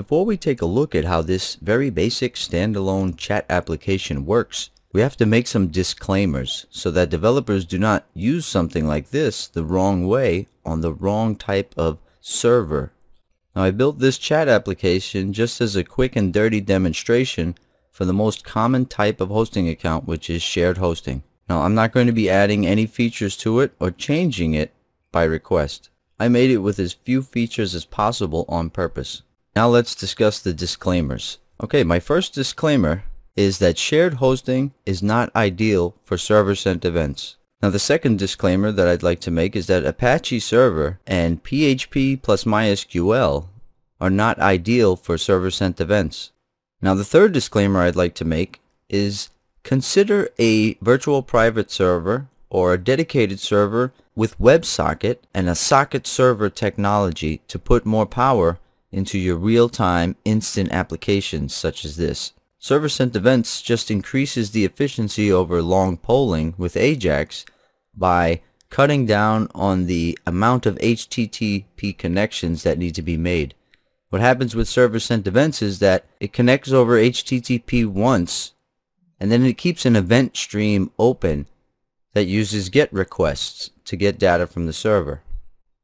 Before we take a look at how this very basic standalone chat application works, we have to make some disclaimers so that developers do not use something like this the wrong way on the wrong type of server. Now I built this chat application just as a quick and dirty demonstration for the most common type of hosting account which is shared hosting. Now I'm not going to be adding any features to it or changing it by request. I made it with as few features as possible on purpose. Now let's discuss the disclaimers. Okay, my first disclaimer is that shared hosting is not ideal for server-sent events. Now the second disclaimer that I'd like to make is that Apache Server and PHP plus MySQL are not ideal for server-sent events. Now the third disclaimer I'd like to make is consider a virtual private server or a dedicated server with WebSocket and a socket server technology to put more power into your real-time instant applications such as this. Server-sent events just increases the efficiency over long polling with AJAX by cutting down on the amount of HTTP connections that need to be made. What happens with server-sent events is that it connects over HTTP once and then it keeps an event stream open that uses GET requests to get data from the server.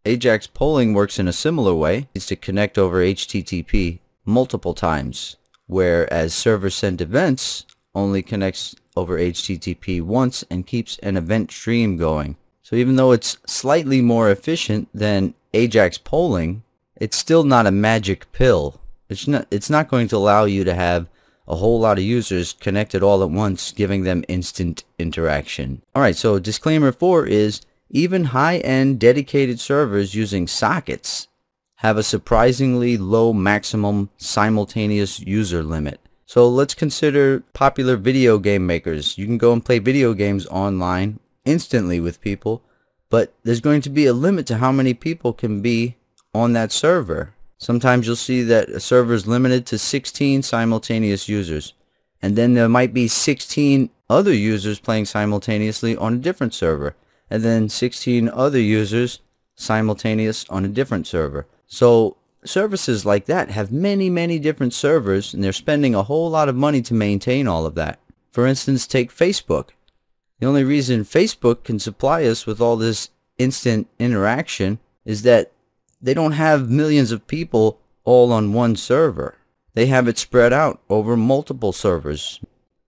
AJAX polling works in a similar way. It's to connect over HTTP multiple times, whereas server-sent events only connects over HTTP once and keeps an event stream going. So even though it's slightly more efficient than AJAX polling, it's still not a magic pill. It's not, it's not going to allow you to have a whole lot of users connected all at once, giving them instant interaction. Alright, so disclaimer 4 is even high-end dedicated servers using sockets have a surprisingly low maximum simultaneous user limit. So let's consider popular video game makers. You can go and play video games online instantly with people, but there's going to be a limit to how many people can be on that server. Sometimes you'll see that a server is limited to 16 simultaneous users. And then there might be 16 other users playing simultaneously on a different server. And then 16 other users simultaneous on a different server. So services like that have many, many different servers and they're spending a whole lot of money to maintain all of that. For instance, take Facebook. The only reason Facebook can supply us with all this instant interaction is that they don't have millions of people all on one server. They have it spread out over multiple servers.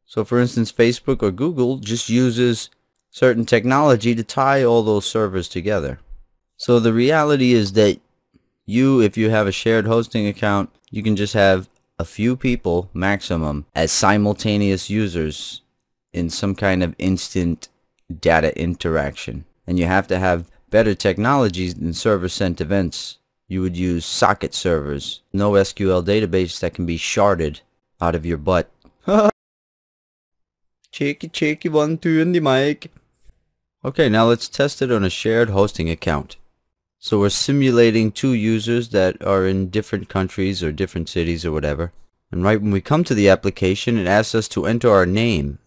So for instance, Facebook or Google just uses certain technology to tie all those servers together. So the reality is that you, if you have a shared hosting account, you can just have a few people maximum as simultaneous users in some kind of instant data interaction. And you have to have better technologies than server-sent events. You would use socket servers, no SQL database that can be sharded out of your butt. Cheeky cheeky one two in the mic. Okay, now let's test it on a shared hosting account. So we're simulating two users that are in different countries or different cities or whatever. And right when we come to the application, it asks us to enter our name.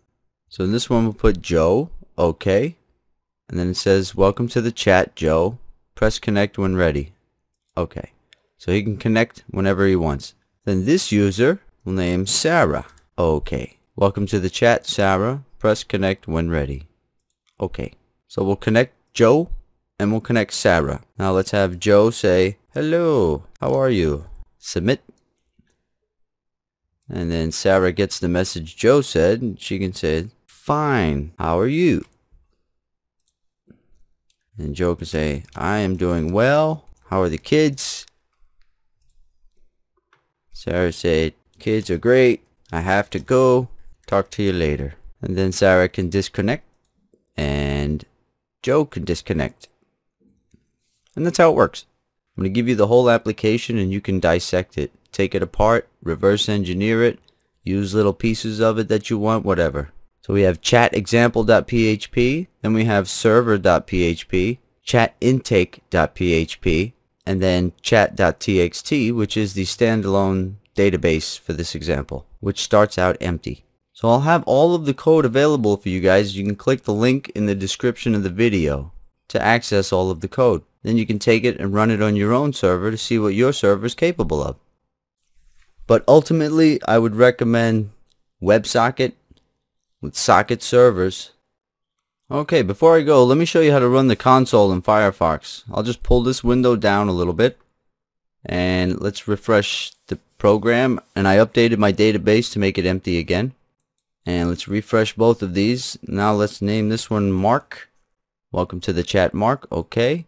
So in this one, we'll put Joe. Okay. And then it says, welcome to the chat, Joe. Press connect when ready. Okay. So he can connect whenever he wants. Then this user will name Sarah. Okay. Welcome to the chat, Sarah. Press connect when ready. Okay. So we'll connect Joe and we'll connect Sarah. Now let's have Joe say, hello, how are you? Submit. And then Sarah gets the message Joe said and she can say, fine, how are you? And Joe can say, I am doing well. How are the kids? Sarah said, kids are great. I have to go. Talk to you later. And then Sarah can disconnect and Joe can disconnect. And that's how it works. I'm going to give you the whole application and you can dissect it. Take it apart, reverse engineer it, use little pieces of it that you want, whatever. So we have chatexample.php, then we have server.php, chatintake.php, and then chat.txt, which is the standalone database for this example, which starts out empty. So I'll have all of the code available for you guys. You can click the link in the description of the video to access all of the code. Then you can take it and run it on your own server to see what your server is capable of. But ultimately, I would recommend WebSocket with socket servers. Okay, before I go, let me show you how to run the console in Firefox. I'll just pull this window down a little bit and let's refresh the program and I updated my database to make it empty again and let's refresh both of these. Now let's name this one Mark. Welcome to the chat Mark. Okay.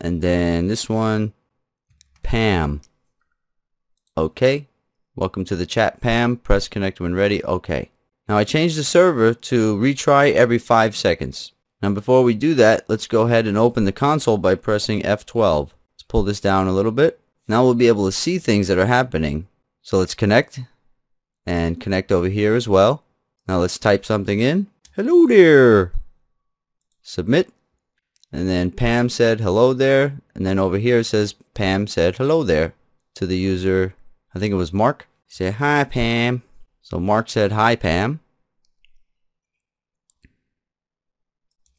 And then this one Pam. Okay. Welcome to the chat Pam. Press connect when ready. Okay. Now I changed the server to retry every five seconds. Now before we do that let's go ahead and open the console by pressing F12 let's pull this down a little bit. Now we'll be able to see things that are happening. So let's connect and connect over here as well. Now let's type something in. Hello there. Submit. And then Pam said hello there. And then over here it says Pam said hello there to the user. I think it was Mark. Said hi Pam. So Mark said hi Pam.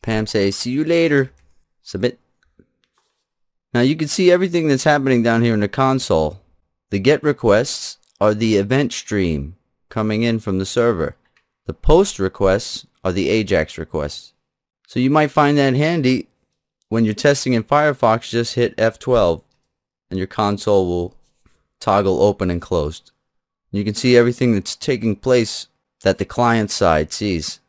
Pam says see you later. Submit. Now you can see everything that's happening down here in the console. The GET requests are the event stream coming in from the server. The POST requests are the AJAX requests. So you might find that handy when you're testing in Firefox, just hit F12 and your console will toggle open and closed. You can see everything that's taking place that the client side sees.